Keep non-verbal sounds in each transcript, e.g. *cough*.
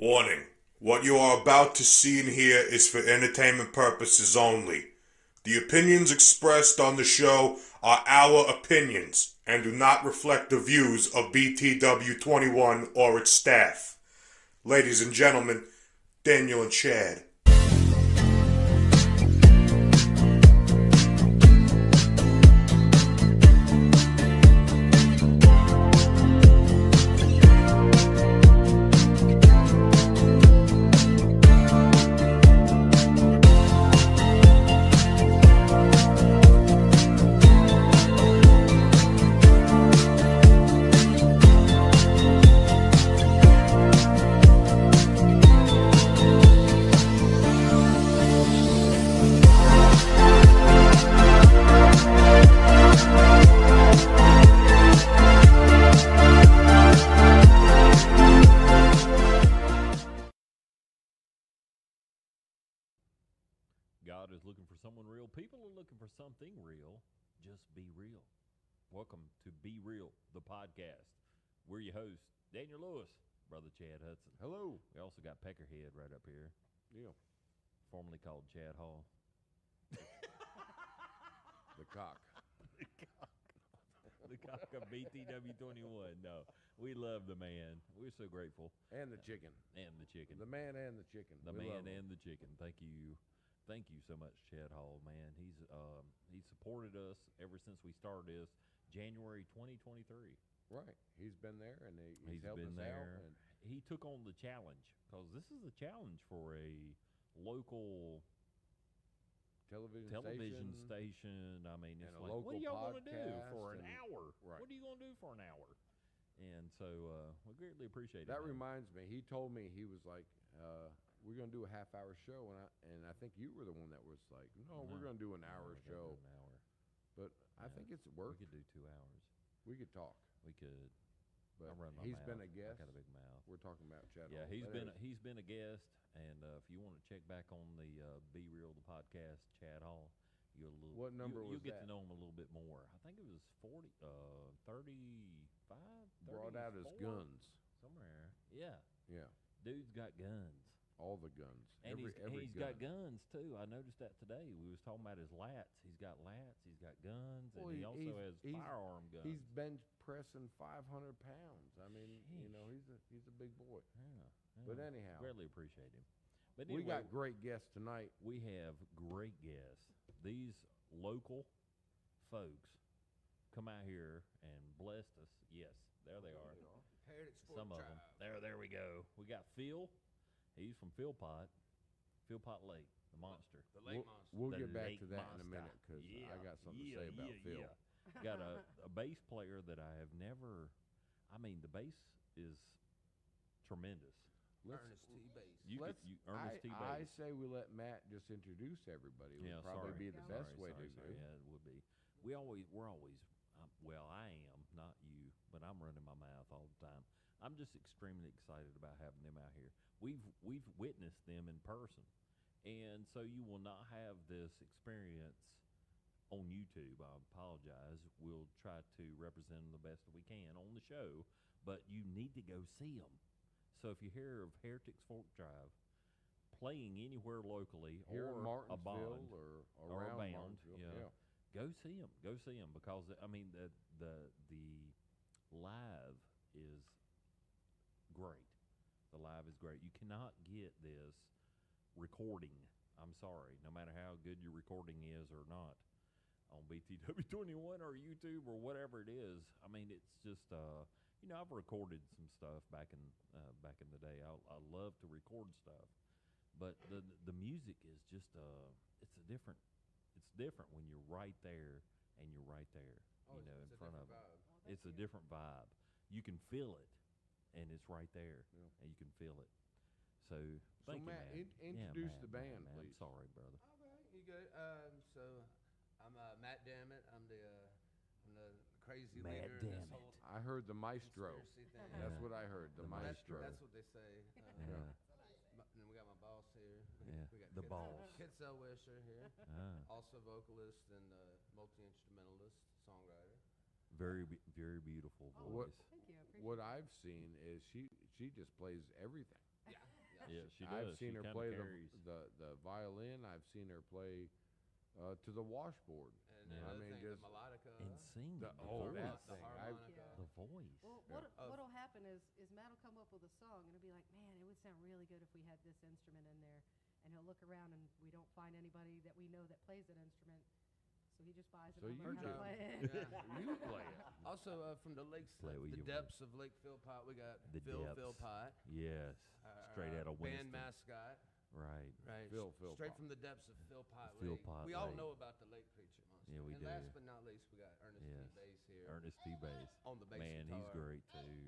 Warning. What you are about to see and hear is for entertainment purposes only. The opinions expressed on the show are our opinions and do not reflect the views of BTW21 or its staff. Ladies and gentlemen, Daniel and Chad. Brother Chad Hudson. Hello. We also got Peckerhead right up here, Yeah. formerly called Chad Hall. The cock. the cock *laughs* of BTW21. No, we love the man. We're so grateful. And the chicken. And the chicken. The man and the chicken. The We man love 'em. and the chicken. Thank you, thank you so much, Chad Hall. Man, he's um, he supported us ever since we started this January 2023. Right. He's been there and he, he's, He's helped been us there. out. And He took on the challenge because this is a challenge for a local television, television station. station. I mean, it's like, what are y'all want to do for an hour? right. What are you going to do for an hour? And so uh, we greatly appreciate it. That reminds me. He told me he was like, uh, "We're going to do a half hour show," and I and I think you were the one that was like, "No, we're going to do an hour do show." An hour. But I think it's We work. could do two hours. We could talk. We could. But I run my he's mouth. been a guest. I got a big mouth. We're talking about Chad. Yeah, Hall. he's been anyways, he's been a guest, and uh, if you want to check back on the uh, Be Real the podcast, Chad Hall, you'll a little, What number you, was you get that? to know him a little bit more. I think it was 40, uh, 35, brought out his 34, guns. somewhere. Yeah, Yeah, dude's got guns. All the guns. And every he's, every he's gun. got guns too. I noticed that today. We was talking about his lats. He's got lats. He's got guns, Well, and he he- also has he's- firearm guns. He's bench pressing 500 pounds. I mean, you know, he's a he's a big boy. yeah, But anyhow, greatly appreciate him. But we got great guests tonight. we have great guests. These local folks come out here and blessed us. Yes, there they are. Heretics Fork Some of Tribe. them. There, there we go. We got Phil. He's from Philpott, Philpott Lake, the monster. The Lake we'll, Monster. we'll The get back to that in a minute because Yeah, I got something yeah, to say about yeah, Phil. yeah. *laughs* got a, a bass player that I have never. I mean, the bass is tremendous. Let's- Ernest T. Bass. You could, let's- you, Ernest I, T. I Bass. say we let Matt just introduce everybody. It yeah, would probably sorry. be the sorry, best way sorry, to sorry. do. Yeah, it would be. We always, we're always. Um, well, I am not you, but I'm running my mouth all the time. I'm just extremely excited about having them out here. We've we've witnessed them in person, and so you will not have this experience on YouTube. I apologize. We'll try to represent them the best that we can on the show, but you need to go see them. So if you hear of Heretics Fork Drive playing anywhere locally Here or a bond, or or a around band, yeah. yeah. go see them. Go see them because I mean the the the live is great. The live is great. You cannot get this recording. I'm sorry, no matter how good your recording is or not on BTW21 or YouTube or whatever it is. I mean, it's just uh, you know I've recorded some stuff back in uh, back in the day. I I love to record stuff, but the the music is just uh, it's a different it's different when you're right there and you're right there, Oh, you know, in front of different them. vibe. It's a different vibe. You can feel it, and it's right there, Yeah. and you can feel it. So, So thank Matt, you, in- man. Yeah, introduce Matt, the band, man. please. I'm sorry, brother. Okay, you good? Um, so I'm uh, Mat Dammit. I'm the uh, I'm the crazy Matt leader in this Dammit. whole I heard the maestro. conspiracy thing. That's what I heard. The, The That's, maestro. that's what they say. Uh, Yeah. my- and we got my boss here. Yeah, we got the Kit, boss. Kitzelle Wisher here, Ah, also vocalist and uh, multi instrumentalist, songwriter. Very, be- very beautiful What- voice. Thank you. I appreciate What. I've seen is she she just plays everything. *laughs* Yeah, yeah. Yeah, she does. I've seen she her kinda play the, carries. the the violin. I've seen her play uh, to the washboard. And Yeah. I other mean, thing, just the melodica, and sing the- the, oh, voice. that the thing. I've- harmonica. the voice. Well, Yeah. what Of- what'll happen is is Matt will come up with a song and it'll be like, man, it would sound really good if we had this instrument in there. And he'll look around and we don't find anybody that we know that plays that instrument, so he just buys it. So and you learns how to just- play it. Yeah. you play it. Also, uh, from the lakes, Play with the your depths of Lake Philpott, we got The Phil depths. Philpott, Yes, our, straight uh, out of Winston. band mascot. Right. Right, Phil s- Philpott. straight from the depths of Philpott Lake. Philpott we all Lake. know about the lake creature monster. Yeah, we and do. last but not least, we got Ernest Yes. T. Bass here. Ernest T. Bass. On the bass Man, he's guitar. great too.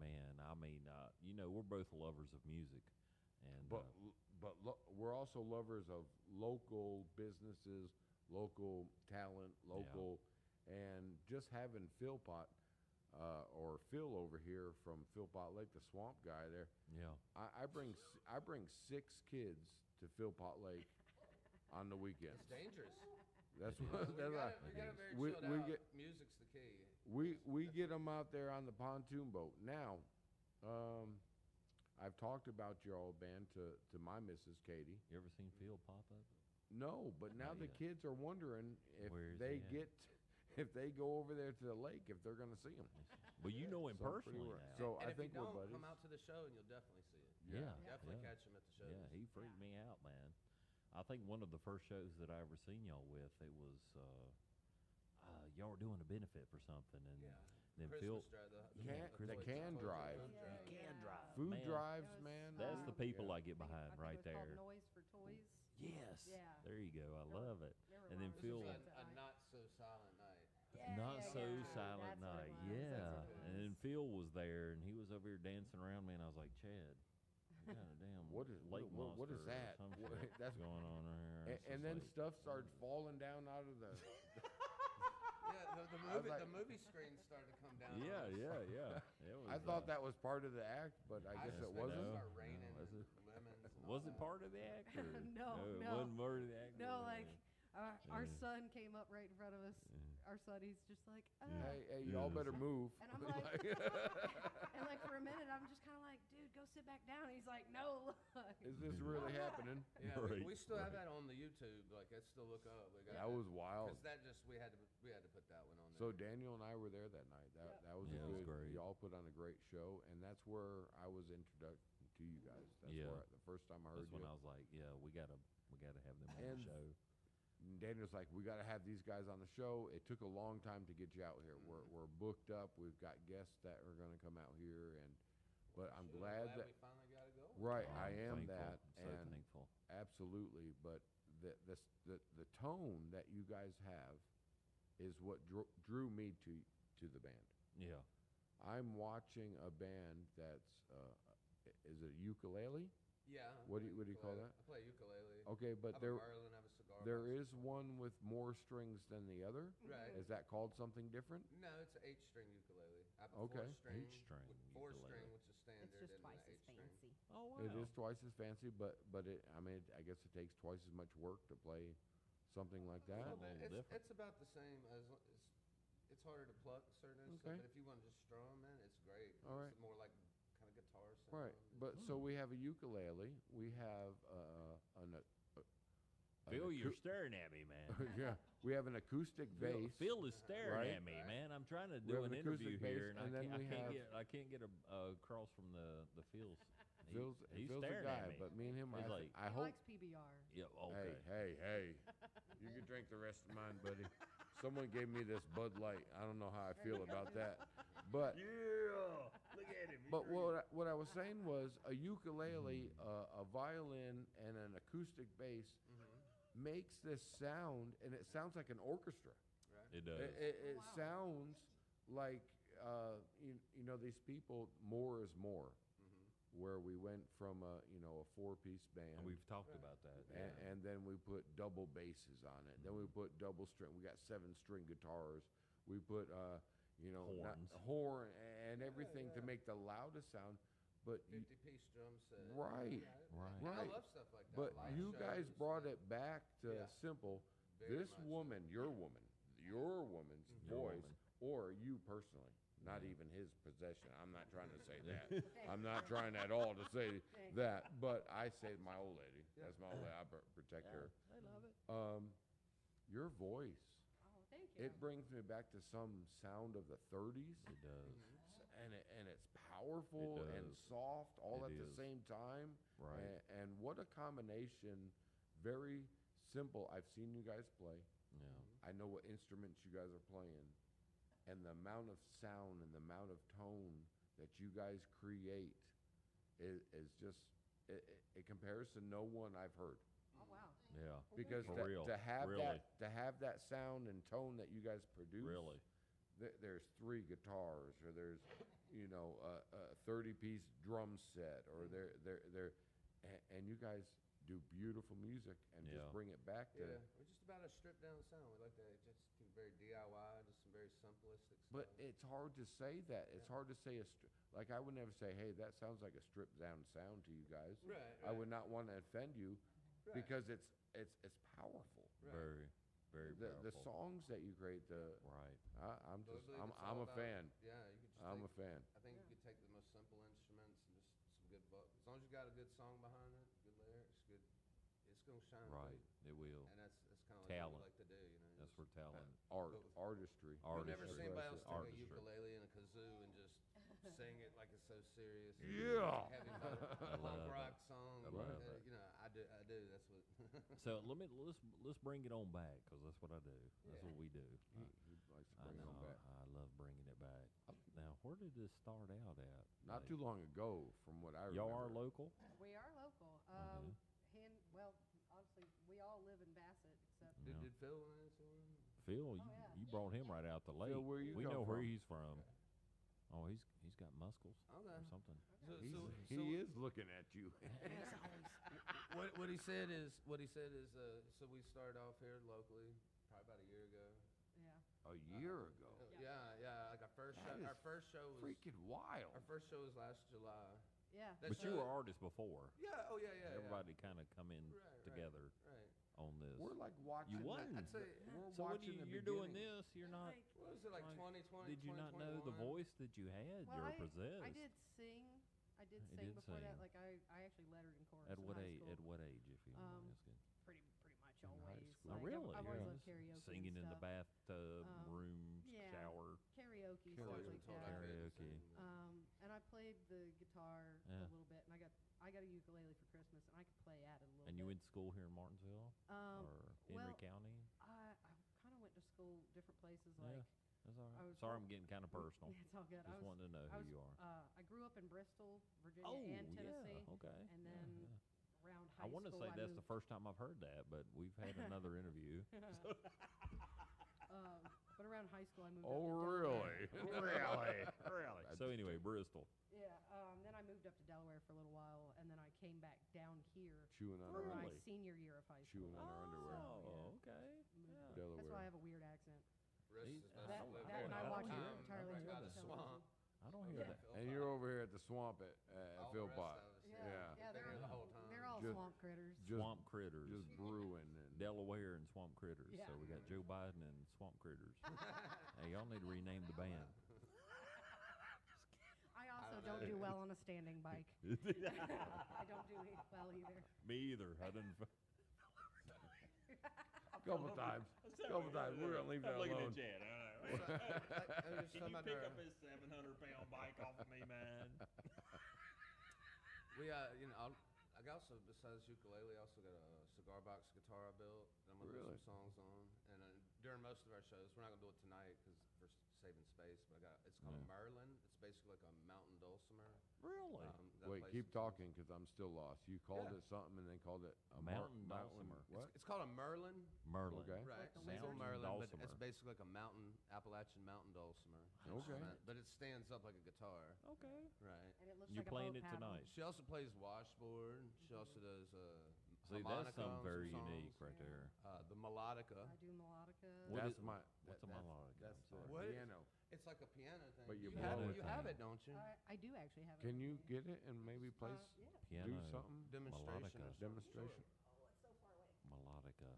Man, I mean, uh, you know, we're both lovers of music, and But uh, l- but lo- we're also lovers of local businesses, local talent, local, and just having Philpott uh, or Phil over here from Philpott Lake, the swamp guy there. yeah, I, I bring s- I bring six kids to Philpott Lake *laughs* on the weekends. It's dangerous. That's It what is. we that's got right. we got it very We- we out. get- Music's the key. We we get them out there on the pontoon boat. Now, um, I've talked about your old band to, to my Mrs. Katie. you ever seen Phil pop up? No, but now the yet. kids are wondering if Where is they he at? get if they go over there to the lake if they're going to see him. Well, you know him So I'm pretty personally wor- now. So and I if think you we're don't, buddies. come out to the show and you'll definitely see it. yeah, Definitely yeah. catch him at the shows. Yeah, he freaked me out, man. I think one of the first shows that I ever seen y'all with, it was uh, uh, y'all were doing a benefit for something, and Yeah. then Christmas Phil. drive. The, Yeah, the, the toy- can toy drive. food Yeah, drive. yeah. Food Man. drives, was, man. That's the people Yeah. I get I think- behind I think right it was called there. Noise for Toys. Yes. Yeah. There you go. I Never- love it. And then mind. This Phil. was a, a not so silent night. Yeah, Not yeah, so yeah. silent That's night. Yeah. And then. Phil was there, and he was over here dancing around me, and I was like, Chad. God *laughs* damn. What is- lake what- what- what is that? What- *laughs* that's- going on there. And, and then like- stuff started falling down out of the. *laughs* Yeah, the, the movie, like- the movie screen started to come down. Yeah, yeah, yeah. It was, I thought uh, that was part of the act, but I I guess it wasn't. No, started no, raining was and it? Lemons. And all Was it that. part of the act? *laughs* Or? No, it no. wasn't part of the act. No, or- like our, our Yeah. son came up right in front of us. Our son, he's just like, uh, Hey, hey, y'all Yes. better move. and I'm like, *laughs* *laughs* and like for a minute, I'm just kind of like, dude, go sit back down. And he's like, no, look. Is this really happening? Yeah, we, Right, we still have right. that on the YouTube. Like, let's still look up. We got That was wild. Because that just we had to we had to put that one on there. So Daniel and I were there that night. That Yep. that was Yeah, a it was good. great. Y'all put on a great show, and that's where I was introduced to you guys. That's Yeah. where I- the first time I heard That's when you. I was like, yeah, we gotta, we gotta have them on And- the show. Daniel's like, we got to have these guys on the show. It took a long time to get you out here. We're we're booked up. We've got guests that are going to come out here, and but I'm So glad that we finally got to go. right. Oh, I I'm thankful. that, So and thankful. absolutely. But the the the the tone that you guys have is what drew, drew me to to the band. Yeah. I'm watching a band that's uh, is it ukulele? Yeah. I What do play you- what do you call ukulele. that? I play ukulele. Okay, I but have there a violin, I have a cigar. there box. is one with more strings than the other. Right. Is that called something different? No, it's an eight string ukulele. I have a Okay. four string, Eight-string with four ukulele. string, which is standard, It's just and twice an as eight string. fancy. Oh wow. It is twice as fancy, but but it I mean I guess it takes twice as much work to play something like A that. little a bit. little It's, different. it's about the same as lo- it's, it's harder to pluck certain instruments, Okay. but if you want to just strum, man, it's great. All it's more like kind of guitar sound. Right, but so we have a ukulele. We have uh, an. Uh, an Phil, you're acou- staring at me, man. *laughs* yeah, we have an acoustic Phil, bass. Phil is staring right? at me, man. I'm trying to We do have an an interview acoustic bass, here, and, and I, then can't, I can't have- get I can't get a uh, across from the the Phil's. He- Phil's, he's Phil's a staring guy, at me. but me and him, He's I, like, I he hope. likes PBR. yeah, okay. Hey, hey, hey! *laughs* *laughs* You can drink the rest of mine, buddy. Someone gave me this Bud Light. I don't know how I feel about that, but Yeah, look at him. But what I, what I was saying was a ukulele, uh, a violin, and an acoustic bass makes this sound, and it sounds like an orchestra. Right. it It, does. it, it Wow. sounds like uh, you, you know these people. More is more. Where we went from a you know a four piece band, and we've talked about that. and, yeah. and then we put double basses on it. Then we put double string. We got seven string guitars. We put uh, you know not- Horns. horn and everything to yeah. make the loudest sound. But you, 50 piece drum set. Right, right. I right. love stuff like that. but live you guys shows, brought it back to Yeah. simple. Very this much so. woman, your woman, your woman's Your voice, woman. or you personally, not even his possession. I'm not trying to say *laughs* that. I'm not trying at all to say *laughs* that, but I say my old lady. That's my old lady. I pr- protect her. They love it. Um, your voice, thank you. it brings me back to some sound of the 30s. It does. and it, and it's powerful and does. soft all It at the is. same time. Right. And, and what a combination! Very simple. I've seen you guys play. Yeah. I know what instruments you guys are playing, and the amount of sound and the amount of tone that you guys create is, is just it, it, it compares to no one I've heard. Oh, wow. Yeah. Because For to, real, to have really. that to have that sound and tone that you guys produce, Really. th- there's three guitars or there's you know a, a 30 piece drum set or mm-hmm. there there there and, and you guys do beautiful music and Yeah. just bring it back to Yeah, we're just about a stripped down sound. We like to just keep it very DIY, just some very simplistic but it's hard to say that it's hard to say a stri- like i would never say hey that sounds like a stripped down sound to you guys Right, i right. would not want to offend you Right. because it's it's it's powerful Right. Very, very the, the songs that you create the Right. I, i'm just believe i'm, it's I'm all a about- fan Yeah, you could just i'm take, a fan I think you could take the most simple instruments and just some good vo- as long as you got a good song behind it, good lyrics, good it's gonna shine Right. through. It will. And that's that's kinda like Talent. what we like to do, you know. That's just- where talent. art But- artistry You've never Artistry. seen anybody else take a Artistry. ukulele and a kazoo and just *laughs* sing it like it's so serious. Yeah. Heavy metal, *laughs* I punk love rock song. I love uh, it. You know, I do. I do. That's what. *laughs* So let me let's let's bring it on back because that's what I do. That's Yeah. what we do. he, he likes to I bring it know. on back I love bringing it back. Now, where did this start out at? Not Like, too long ago, from what I remember. Y'all are local. We are local. Um, hand, well, obviously, we all live in Bassett, except did, Yeah. did Phil in this one? Phil, you, Oh, yeah. you brought him right out the lake. Phil, where you we come know where he's from. Oh, he's he's got muscles Okay. or something. So, He's, so, he is looking at you. *laughs* what what he said is what he said is uh, so we started off here locally probably about a year ago. yeah. a year ago. Uh, yeah, yeah. Like our first That show. is Our first show was Freaking wild. our first show was last July. Yeah. That But you show- were artists before. Yeah. Oh yeah. Yeah. yeah. Everybody kind of come in Right, right, together Right. On this. We're like watching. You won. the- I'd say. we're so watching you, the you're doing this, you're not. What was it like? Like, 2020. Did you not know the voice that you had? Well, you're I, possessed. I did sing. I did sing did before that. Like I, I actually lettered in chorus At in what high age? school. At what age, if you don't Um, mind asking? pretty, pretty much In high always. school. Oh, Like, I've- really? I've, always Yeah. loved karaoke. Singing and in the bathtub, Um, room, yeah. shower. Karaoke, Karaoke. stuff like been told I that. Karaoke. Um, and I played the guitar Yeah. a little bit, and I got I got a Christmas, and I could play at it a little And bit. you went to school here in Martinsville um, or Henry well, County? I, I kind of went to school different places. Yeah. Like That's all I right. Sorry, I'm getting kind of personal. *laughs* it's all good. I Just was, wanting to know I who was, you are. Uh, I grew up in Bristol, Virginia, oh, and Tennessee, yeah. Okay. and then yeah. around I high want to say that's the first time I've heard that, but we've had another *laughs* interview. *laughs* um, but around high school, I moved. Oh, up to really? Delaware. really? *laughs* really? That's So anyway, Bristol. Yeah. Um, then I moved up to Delaware for a little while, and then I came back down here Chewing on for our my Really? senior year of high school. Chewing on our underwear. Oh, okay. Yeah. Delaware. That's why I have a weird accent. Rest He's- is I That, don't- that and I I watch hear it it. entirely Right through the the television. swamp. I don't hear Yeah. that. And you're over here at the swamp at, uh, at All the rest Philpott. of us, Yeah, Yeah. yeah, Been they're here the all, whole time. they're all Just- swamp critters. Just, swamp critters. just brewing and Delaware and Swamp Critters. Yeah. So we got Joe Biden and Swamp Critters. hey, y'all need to rename the band. I also don't don't do well on a standing bike. *laughs* I don't do well either. Me either. I didn't. f- *laughs* couple times, couple times. We're gonna leave that alone. Chad. So, I, I, I was talking about our- his 700 pound bike off of me, man? *laughs* We, uh, you know, I'll, I got also besides ukulele, I also got a cigar box guitar I built. That I'm gonna Really? do some songs on. And during most of our shows, we're not gonna do it tonight because for s- saving space. But I got it's called Yeah. a Merlin. It's basically like a mountain dulcimer. Really? Um, that Wait, plays keep talking because I'm still lost. You called Yeah. it something and then called it a mar- Mountain dulcimer. What? It's called a Merlin. Merlin. Okay. Right, the single lizard? Merlin, but Dulcimer. it's basically like a mountain Appalachian mountain dulcimer. Okay. But it stands up like a guitar. Okay. Right. And it looks You're like playing a it paddle. tonight. She also plays washboard. She also does uh, See, harmonica that's something on some very unique songs. right Yeah. there. Uh, the melodica. I do melodica. What That's is- my. what's a that's- melodica? That's I'm the sorry. What is- piano. It's like a piano thing. But you you have blow it. it You have thing. it, don't you? I, I do actually have it. Can you get it and maybe play? Uh, s- yeah. Piano. Do something. Demonstration. Melodica. or something. Demonstration. Oh, it's so far away. Melodica.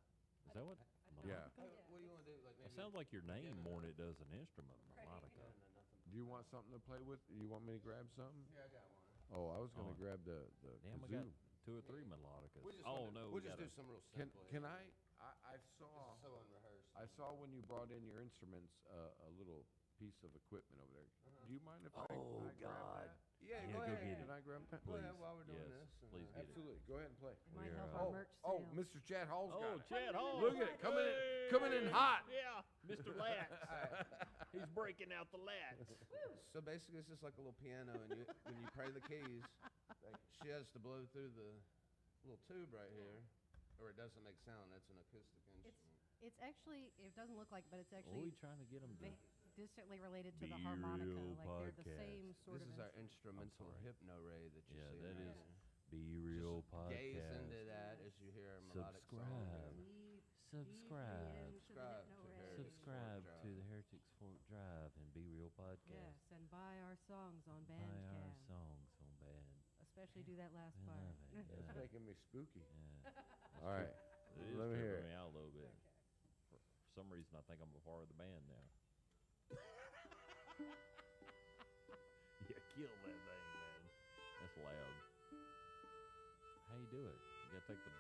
Is that what? Yeah. Uh, what do you want to do? Like It sounds like your name more than it does an instrument. Right. Melodica. No, no, nothing. Do you want something to play with? You want me to grab something? Here, I got one. Oh, I was gonna Oh. grab the, the Damn, we got kazoo. Two or three melodicas. We just oh wanna- no, we'll we just gotta, do some real Can, simple. can I, I, I This saw, is so unrehearsed. I saw when you brought in your instruments, uh, a little piece of equipment over there. Uh-huh. Do you mind if I, Oh, I grab God. that? Yeah, Yeah, go go ahead. get Can I grab that? Go ahead Please, while we're doing yes, this. and, please uh, get it. Absolutely. Go ahead and play. It might help uh, our Oh, merch oh, sales. Mr. Chad Hall's Oh, got it. Chad Hall. Look at it, coming in, coming in hot. Yeah, Mr. Latch. *laughs* *laughs* He's breaking out the latch. So basically, it's just like a little piano, and you, when you play the keys, like, she has to blow through the little tube right here, or it doesn't make sound. That's an acoustic instrument. it's actually it doesn't look like, but it's What are actually we trying to get him to? va- distantly related to Be the harmonica. Real Like they're the podcast. same sort This of is our instrument. instrumental sorry. hypno ray that you Yeah, see. that right is here. Be Real Just Gaze Podcast. into that as you hear a melodic song. Subscribe. Subscribe. deeply into the Subscribe hypno to ray. Subscribe to Drive. the Heretics Fork Drive and Be Real Podcast. Yes, and buy our songs on Bandcamp. Buy our Bandcamp. songs on band. Especially do that last We part. love it. *laughs* It's making me spooky. yeah. *laughs* All right, It is let me hear tripping it. me out a little bit. For, for some reason, I think I'm a part of the band now. *laughs* yeah, kill that thing, man. That's loud. How you do it? You gotta take the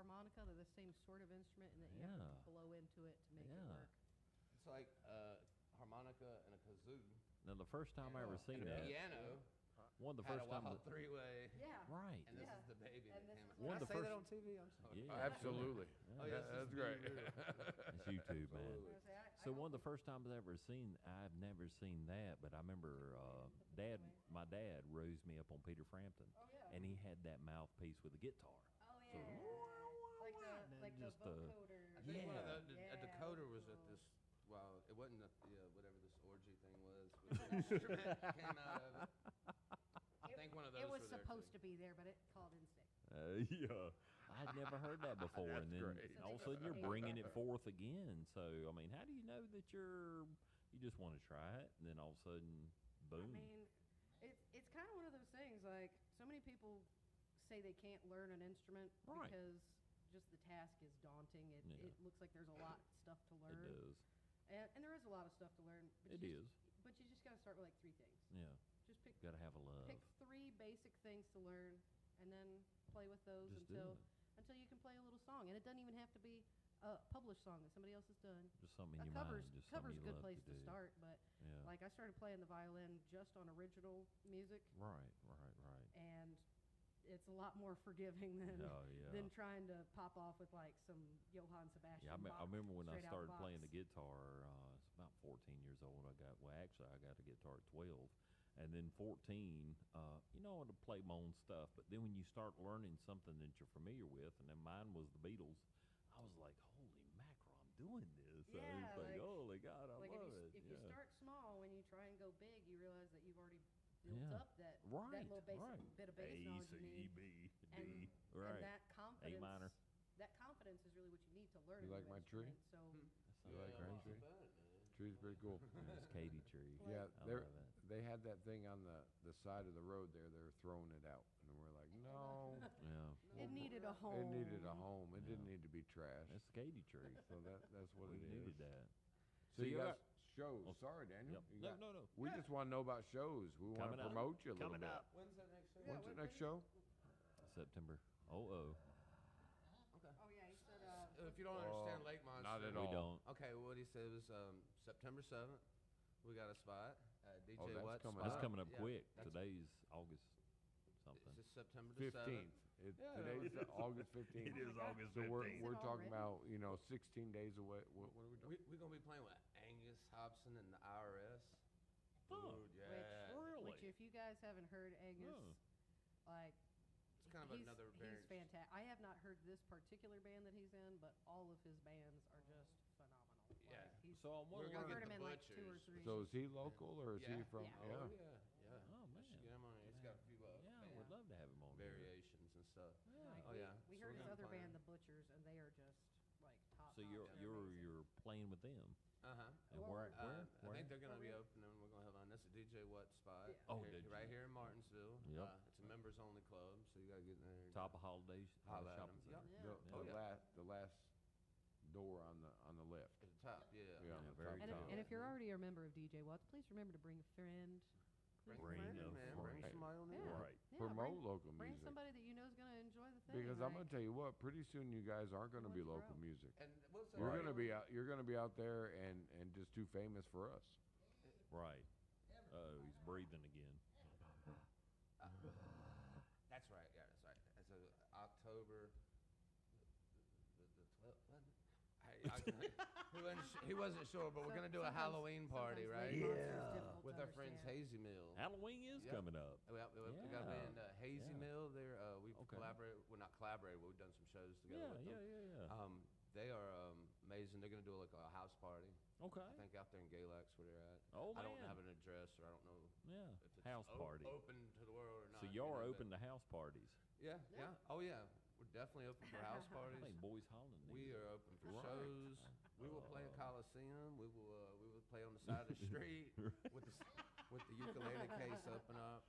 harmonica. They're the same sort of instrument, and that you have Yeah. to blow into it to make it Yeah. work. It's like a harmonica and a kazoo. now the first time I ever and seen a that, piano one of the had first a time, wild that- three-way. Yeah. right? And this Yeah. is the baby And that this came is out. One Did of the I say that first- on TV? I'm sorry. Yeah. Absolutely. Yeah. Oh, That- yes, this that's great. *laughs* It's *laughs* YouTube, man. I was gonna say, I- I So one of the first times I've ever seen, I've never seen that, but I remember *laughs* uh, Dad, my dad, rose me up on Peter Frampton, Oh yeah. and he had that mouthpiece with a guitar. oh yeah. Like the like the just, uh, vocoder. I think one of Yeah. the, the, Yeah, a decoder was at so- this. Well, it wasn't a, yeah, whatever this orgy thing was. Which *laughs* instrument came out of it. I It- think one of those It was were there, supposed to be there, but it called in sick. Uh, yeah, I'd never heard that *laughs* before, and then great. all of a sudden you're bringing it forth again. So I mean, how do you know that you're you just want to try it, and then all of a sudden, boom? I mean, it's it's kind of one of those things. Like so many people say they can't learn an instrument Right. because just the task is daunting. It Yeah. it looks like there's a lot of stuff to learn, does. and and there is a lot of stuff to learn. But It you is. just, But you just got to start with like three things. Yeah, Just pick got to have a love. pick three basic things to learn, and then play with those Just do until it. until you can play a little song. And it doesn't even have to be a published song that somebody else has done. Just something in a your covers mind. Just covers something a you good love place to, to do. start, but Yeah. like I started playing the violin just on original music, right, right, right. and it's a lot more forgiving than Oh *laughs* yeah. than trying to pop off with like some Johann Sebastian. Yeah, I, me- I Bach remember when I straight out started playing the guitar. Uh, it's about 14 years old. I got well, actually, I got a guitar at 12, and then 14. Uh, you know, to play my own stuff. But then when you start learning something that you're familiar with, and then mine was the Beatles, I was like, holy mackerel, I'm doing this. I Yeah, was like, like- holy God, I Like if love you, s- it. if yeah. you start small, when you try and go big, you realize that you've already built Yeah. up that right, that little basic right. bit of bass A, knowledge C, you need. B, and, D. and that confidence, minor. that confidence is really what you need to learn. You hmm. a like my tree? instrument. So That sounds You like crazy. my tree? Bad. Tree's pretty cool. *laughs* It's Katy tree. Like- Yeah, I they're, love it. they had that thing on the, the side of the road there, they were throwing it out, and we're like, no. *laughs* Yeah, it needed a home. It needed a home, it didn't need to be trash, that's the Katy tree. so that, that's what we it is. needed that. So So you you got got- shows, Oh, sorry, Daniel. Yep. You No, got- no, no. We just wanna know about shows, we wanna up. promote you a little Coming bit. up. When's that next show? Yeah, When's the next show? September. Oh, oh. Okay. Oh yeah, he said. Uh, If you don't understand Lake Monster, not at We all. don't. Okay, well, what he said was um, September seventh. We got a spot. Uh, DJ Oh, that's Watt coming. That's up. coming up Yeah, quick. that's- Today's August something. It's just September the Fifteenth. seventh. It, Yeah, today's *laughs* August fifteenth. is August So we're, 15th. we're talking about, you know, sixteen days away, what, what are we doing? We, we're gonna be playing with Angus Hobson and the IRS. Huh. Dude, yeah. Which, Really? Which, if you guys haven't heard, Angus, like It's kind of he's, another he's fantastic. I have not heard this particular band that he's in, but all of his bands are just phenomenal. Yeah. he's, So I'm we I've heard him in like two or three. So is he local or is he from? Yeah. Oh, yeah, yeah. Oh, man. Get him on here. He's got a few, uh, Yeah, I band would love to have him on here. variations and stuff. like, Oh, yeah. we So heard his other play band, The Butchers, and they are just like top. So notch. you're you're you're playing with them uh huh. and Well, where Uh, where I where? think they're going to be open, and We're going to have on. That's a DJ What spot. Yeah. Oh, here, did right you? here in Martinsville. Yep. Uh, it's a members only club, so you got to get in there. top of holidays uh, Holla at shopping 'em. center. Yeah. The, Oh, yeah. last, the last door on the, on the left. At the top, yeah. Yeah, on the top very And if, top. and if you're already a member of DJ Watts, please remember to bring a friend. Bring, Bring bring a it, man. Bring friend. somebody on in. Yeah. Right. Yeah, Promote bring, local bring music. somebody that you know is going to enjoy the thing. Because I'm gonna tell you what, pretty soon you guys aren't gonna be local broke. music. And what's? You're Right. gonna be out. You're gonna be out there and and just too famous for us. Right. Oh, he's breathing again. *laughs* That's right. Yeah, that's right. It's a October. The, the, the 12th. I, I, *laughs* *laughs* he, wasn't, he wasn't sure, but we're gonna do a Halloween party, right? late months is difficult With to our friends understand. Hazy Mill. Halloween is Yep. coming up. We, we, we got a Yeah. band uh, Hazy Yeah. Mill. They're uh, we've Okay. collaborated. Well, not collaborated. but We've done some shows together Yeah, with yeah, them. yeah, yeah. Um, they are um, amazing. They're gonna do like a house party. okay. I think out there in Galax where they're at. Oh I don't man. have an address, or I don't know yeah. if it's House op- party. open to the world or not. So you y'all are know, open to house parties. Yeah, Yeah. yeah. Oh yeah, we're definitely open for house *laughs* I parties. think Boyce-Holland. We it. are open for Right. shows. We will play in Uh, Coliseum. We will uh, we will play on the side of the *laughs* street with the s- with the ukulele case open up.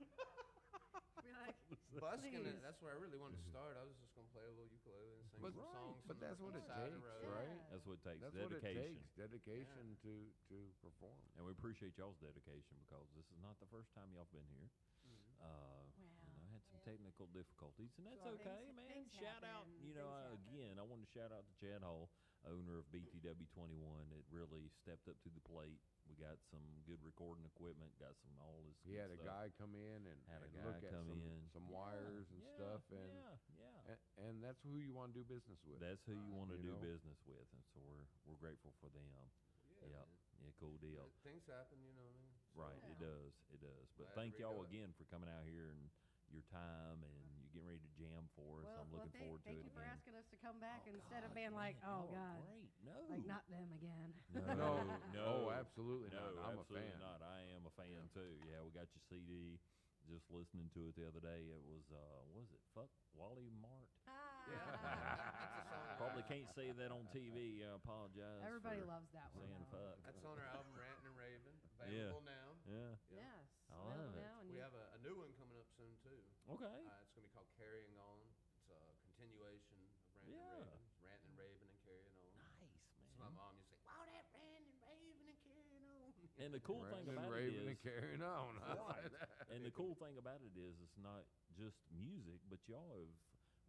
Be like, *laughs* Busking Please. it. That's where I really wanted to start. I was just gonna play a little ukulele and sing But- some Right. songs. but from that's the, what on it side of the takes, road. right? Yeah. That's what it takes. That's what it dedication. takes. Dedication to to perform. And we appreciate y'all's dedication because this is not the first time y'all have been here. Mhm. Uh, you know, had some yeah. technical difficulties, and that's Sorry. okay, Things- man. things shout out, happen, you know, things uh, happen. again, I want to shout out to Chad Hall, owner of BTW 21. It really stepped up to the plate. We got some good recording equipment, got some all this. He good had a guy come in and, Had a and guy look at come some, in. some Yeah, wires and yeah, stuff, and, yeah, yeah. and and that's who you want to do business with. That's who you want to you do know? business with, and so we're we're grateful for them. Yeah, Yep. Yeah, cool deal. Uh, Things happen, you know what I mean? So- Right, it does, it does. But Glad thank y'all again for coming out here and your time, and you getting ready to jam for us. well, I'm well, looking thank, forward to it. thank it you for again. asking us to come back Oh, instead of God, being like, man, oh y'all are God, great. No, like not them again. *laughs* No, no, no, oh, absolutely no, not. I'm a absolutely fan. not. I am a fan too. Yeah, we got your CD. Just listening to it the other day, it was uh, what was it fuck Wally Mart? Ah. That's a song. Probably can't say that on TV. I apologize. Everybody for loves that one. saying though. fuck. That's on our album Rantin' and Raving, Yeah. available now. Yeah. Yeah. Yes. I love it. now, and We you- have a, a new one coming up soon too. Okay. Uh, it's gonna be called Carrying On. It's a continuation of Rantin' Yeah. and Raving, Rantin' and Raving and Carrying On. nice So my man. mom used to say, "Wow, that Rantin' and Raving and Carrying On." *laughs* And the cool thing Ranting, about raving, it and is, carrying on. *laughs* Right. and the cool thing about it is, it's not just music, but y'all have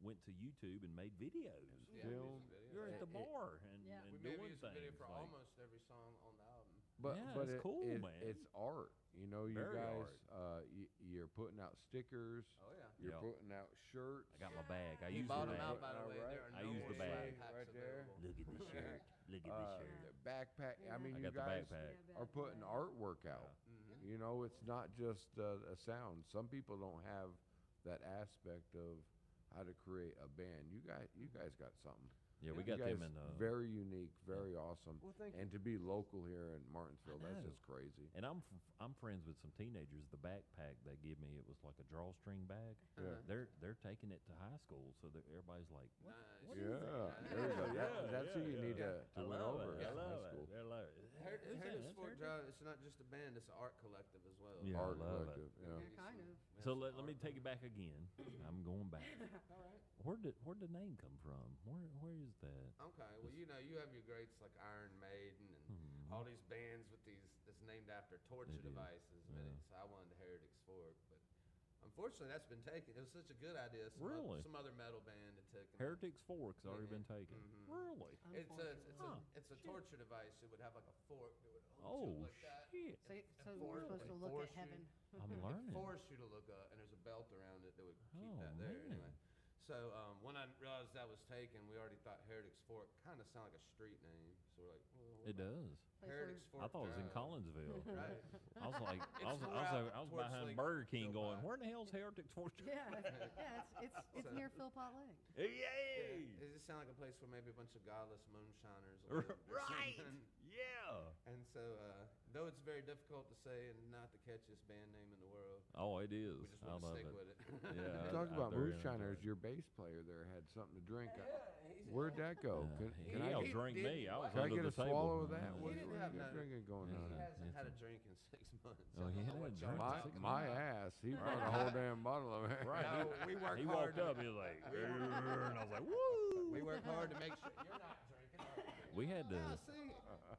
went to YouTube and made videos. Yeah, Film. music video. You're at the It- it- bar and, Yeah. and we made a doing music video things for like- almost every song on the album. But Yeah, but it's it- cool, it- man. It's art. You know, you Very guys, uh, y- you're putting out stickers. Oh yeah. You're Yeah. putting out shirts. I got my bag. I He use bought the them bag. out by the way. Alright. There I use more the bag. Right there. Look at the shirt. *laughs* Look at Uh, the shirt. the backpack. I mean, I you got the guys backpack. Yeah, are putting then. artwork out. Mhm. You know, it's not just uh, a sound. Some people don't have that aspect of how to create a band. You guys, you guys got something. Yeah, we got them guys in. Uh, very unique, very awesome. Well, thank and to be local here in Martinsville, that's know. just crazy. and I'm f- I'm friends with some teenagers. The backpack they give me, it was like a drawstring bag. Uh-huh. They're they're taking it to high school, so that everybody's like, what? Nice. what Yeah, is that? there you go. That- Yeah, that's who yeah, you need yeah. to, to win over it. at I love high school. it. I love it. Her- Who's that? Heretics Fork Heritage? Drive. It's not just a band; it's an art collective as well. Yeah, I Art love it. collective, We'll yeah. Yeah, kind of. we have So some let, let me art. take it back again. I'm going back. *laughs* All right. Where did where did the name come from? Where where is that? Okay. Well, you know, you have your greats like Iron Maiden and Mhm. all these bands with these that's named after torture They devices. But Yeah. it, so I wanted the Heretics Fork, but unfortunately, that's been taken. It was such a good idea. Some Really? Oth- some other metal band had taken. it. Heretics Fork's already been Mhm, taken. mhm. Really? It's a it's a, it's a torture device. It would have like a fork that would hold Oh you like that. shit! So, so force- we're supposed to look at force you- heaven. I'm It *laughs* learning. forced you to look up, and there's a belt around it that would keep Oh, that there. man. Anyway, so um, when I realized that was taken, we already thought Heretics Fork kind of sounded like a street name. So we're like, well, It does. Place Heretics Fork. I thought it was in Collinsville. *laughs* Right. I was like, I It's was, I was, I was behind like, Burger King Philpott. going, where in the hell's Heretics Fork? Yeah, yeah, it's it's it's So- near Philpott Lake. *laughs* Yay! Does it just sounded like a place where maybe a bunch of godless moonshiners. lived Right. Yeah. And so, uh, though it's very difficult to say and not the catchiest band name in the world, Oh, it is. we just I want to love stick it. with it. Yeah. *laughs* I- Talk I about thoroughly moonshiners. enjoy. Your bass player there had something to drink. Yeah, he's- Where'd that go? Uh, Can, he can I, helped he drink did- me. I was can I under get the a table. swallow of that? What, He didn't have you no- drinking going He on? Yeah. hasn't it's had a- a drink in six months. Oh, he don't know hadn't what had a drink in My, talking six my ass. He brought a *laughs* whole damn bottle of it. Right. No, we work He hard. walked up. He was like, *laughs* "Grr," and I was like, "Woo!" We work hard to make sure you're not drinking. Are you? We had to. *laughs* See,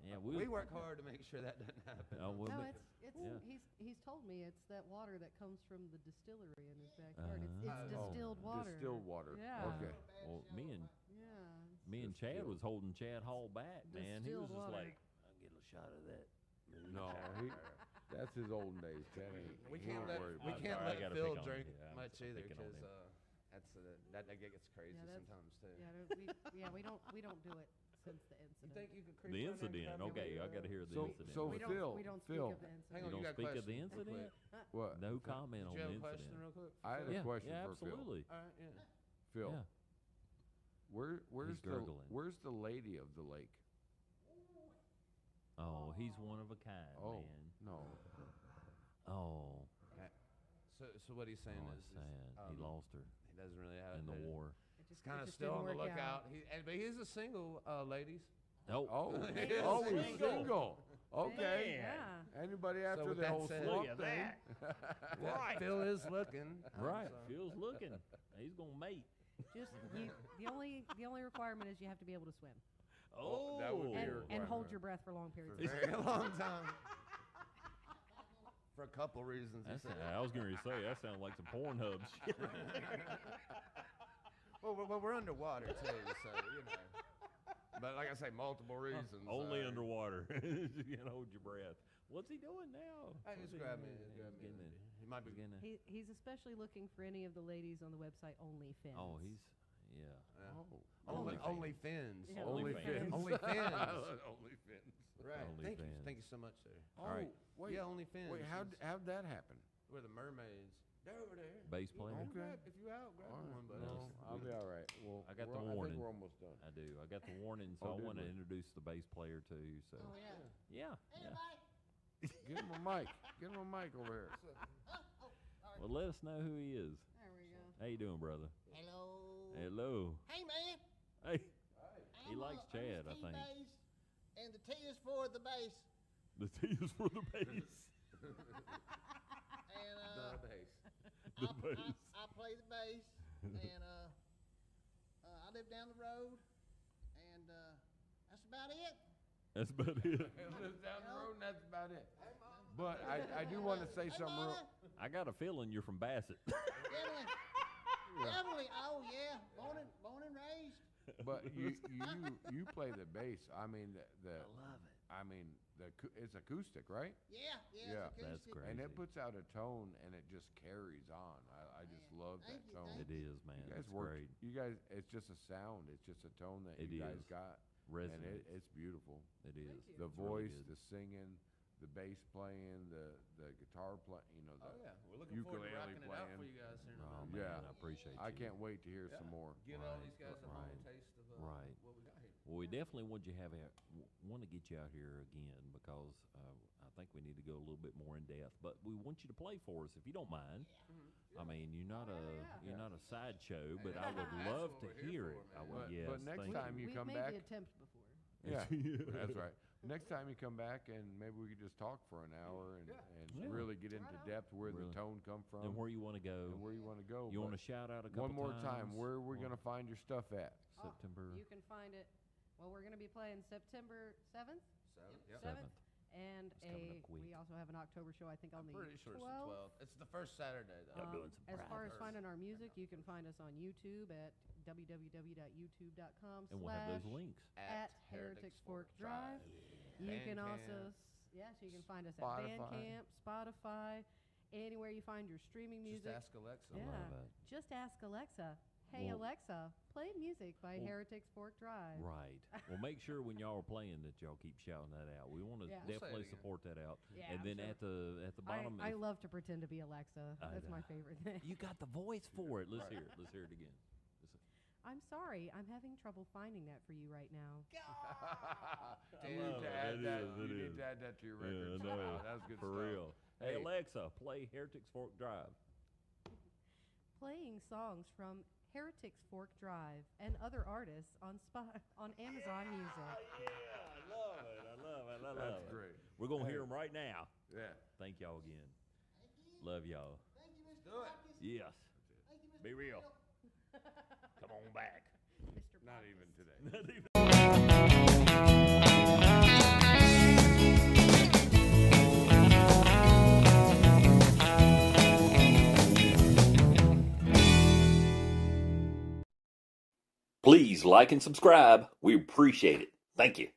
Yeah, we we. work hard to make sure that doesn't happen. Oh, well, No, it's it's Yeah. he's he's told me it's that water that comes from the distillery in his backyard. It's, Uh-huh. it's Oh, distilled water. Distilled water. Yeah. Okay. Well, me and Yeah. me and Chad was holding Chad Hall back, man. He was just water. like, "I'll get a shot of that." No, he, that's his old days. That. We can't ain't let we can't sorry, let Phil pick on him. drink Yeah, I'm much either because uh, that's uh, that that gets crazy Yeah, sometimes too. Yeah, we yeah we don't we don't do it since the incident. You think you could creep The around there and incident. grab me Okay, I your, got to uh, hear the So- incident. so we don't Phil, we don't Phil. speak of the incident. Hang you on, don't got a speak of the question real quick. incident. What? No comment Did on you have the a question incident. real quick? I had a yeah, question yeah, for Phil. absolutely. All right, yeah. Phil, Yeah. where where's the gurgling. where's the lady of the lake? Oh, he's one of a kind, Oh man. no. Oh, So, so what he's saying oh, is, it's is, sad. he um, lost her he doesn't really have in the it- war. It He's just, kind of still on the lookout. He, and, but he's a single, uh, ladies. Oh, Oh, He *laughs* oh, he's single. single. Okay. Yeah. Anybody after with the that whole said- swamp Look at thing? *laughs* Right. Phil is looking. Right. sorry. Phil's looking. He's gonna mate. Just you, the only the only requirement is you have to be able to swim Oh, that would be and, your and hold your breath for long periods. For of a time. very *laughs* long time. For a couple reasons. he That's, said. I was going to say that sounds like some Pornhub shit. Well, we're, well, we're underwater too, so you know. But like I say, multiple reasons. Only uh, underwater. *laughs* you can hold your breath. What's he doing now? Hey, What's just grab me. doing? Just grab He's me. getting a- He might be. he's getting a- He, he's especially looking for any of the ladies on the website OnlyFins. oh, he's yeah. yeah. Oh, Only, OnlyFans. only fins. Yeah, only OnlyFans. fins. Only fins. only *laughs* fins. *laughs* Right. Thank you. Thank you so much, sir. Oh, right. wait. yeah, only fins. Wait, how'd how'd that happen? Where the mermaids? They're over there. Bass player. can Okay. grab- If you out, grab All right. one. But No, I'll be all right. Well, I got we're, the I warning. think we're almost done. I do. I got the warning, so *laughs* Oh, I did want to we? introduce the bass player too. So Oh yeah. yeah, yeah. Get *laughs* him a mic. Get him a mic over here. *laughs* Well, let us know who he is. There we go. How you doing, brother? Hello. Hello. Hey man. Hey, He I'm, likes uh, Chad, I'm I think. Bass, and the T is for the bass. the T is for the bass. And uh, the bass. *laughs* The I, bass. I, I play the bass, *laughs* and uh, uh, I live down the road, and uh, that's about it. That's about it. It *laughs* lives down the road, and that's about it. But I, I do want to say Hey, something real. Mama, I got a feeling you're from Bassett. Definitely. Definitely. Oh yeah, born and born and raised. But you you you play the bass. I mean the, the love it. I mean the acou- it's acoustic, right? Yeah, yeah. Yeah. It's That's acoustic. great. And it Crazy. puts out a tone, and it just carries on. I, I just Man, love thank that you, tone. thank It is, man. You guys it's work. great. You guys, it's just a sound. It's just a tone that It you guys is. got, Resonates. and it, it's beautiful. it is. you. The It's really voice, good. the singing, the bass playing, the the guitar playing. You know, the, Oh yeah, we're looking forward to ukulele rocking it out for playing. you guys here in a Oh, minute. man, Yeah. I appreciate I you. can't wait to hear Yeah. some more. Get all Right, these guys a right, little taste of uh, right. what we got here. Well, we definitely want you have out, want to get you out here again because uh, I think we need to go a little bit more in depth. But we want you to play for us if you don't mind. I mean, you're not a you're not a sideshow, but I would *laughs* love to we're hear for, it. I man. would, But- yes, but next time you. you We've come made back- the attempt before. *laughs* Yeah, that's right. Next time you come back, and maybe we could just talk for an hour and, Yeah. and Yeah. really get into Right depth where Really. the tone come from and where you want to go. and where you want to go. you want to shout out a couple one more times? time, where are we Or going to find your stuff at? Oh, September You can find it. Well, we're going to be playing September seventh, So, yep. seventh, seventh. and It's coming a up quick. we also have an October show. I think on I'm the pretty sure it's the 12th. 12th. It's the first Saturday though. Y'all doing some as far as private. finding our music, you can find us on YouTube at www.youtube.com and we'll have those slash links. at Heretics Fork Drive. You can also, Bandcamp. s- yes, you can find us Spotify. at Bandcamp, Spotify, anywhere you find your streaming music. Just music. ask Alexa. I Yeah. love it. Just ask Alexa, Hey well, Alexa, play music by well, Heretics Fork Drive. Right. well, make sure when y'all are playing that y'all keep shouting that out. We want to yeah. definitely support that out. Yeah, and then sure. at the at the bottom, I, I, love to pretend to be Alexa. That's my favorite thing. You got the voice for it. Let's right. hear it. Let's hear it again. Listen. I'm sorry, I'm having trouble finding that for you right now. *laughs* Damn, you, that, that, is, you need to add that to your record. Yeah, no, that good For stuff. real. Hey, hey, Alexa, play Heretics Fork Drive. *laughs* Playing songs from Heretics Fork Drive, and other artists on spot *laughs* on Amazon Music. Yeah, I love it. I love it. I love That's it. great. We're gonna hear them right now. Yeah. Thank y'all again. Thank you. Love y'all. Thank you, Mr. Do it. Yes. Thank you, Mr. Be real. Come on back. Mr. Not even today. *laughs* Not even. Please like and subscribe. We appreciate it. Thank you.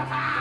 啪啪啪。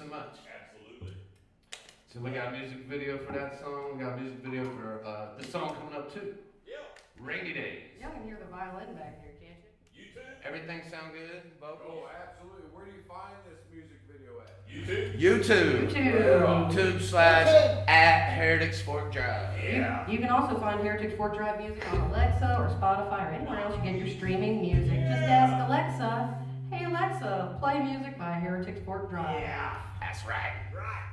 So much. Absolutely. So we got a music video for that song. We got a music video for uh, this song coming up too. Yeah. Rainy Days. Y'all can hear the violin back here, can't you? YouTube. Everything sound good? Vocals? Oh, absolutely. Where do you find this music video at? YouTube. YouTube. YouTube. YouTube slash at Heretics Fork Drive. Yeah. You can also find Heretics Fork Drive music on Alexa or Spotify or anywhere else you get your streaming music. Just ask Alexa, hey Alexa, play music by Heretics Fork Drive. Yeah, that's right. live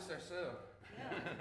awesome. ourselves. Yeah,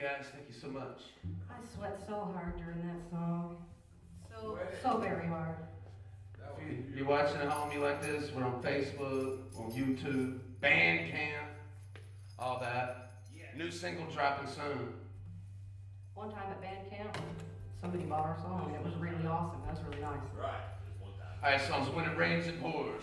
guys. Thank you so much. I sweat so hard during that song. So, so very hard. If you're watching at home, you like this, we're on Facebook, on YouTube, Bandcamp, all that. New single dropping soon. One time at Bandcamp, somebody bought our song, it was really awesome. That was really nice. Right. All right, songs When It Rains, It Pours.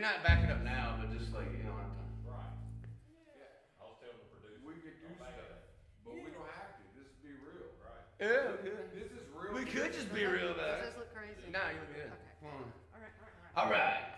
mean, not back it up now, but just like, you know, Right. Yeah. I was telling the producer. We could do stuff, but we don't have to. This would be real. Right. Yeah, we. This is real. We could just be real about it. this look crazy? Nah, you look good. Okay. All right, all right, all right. All right.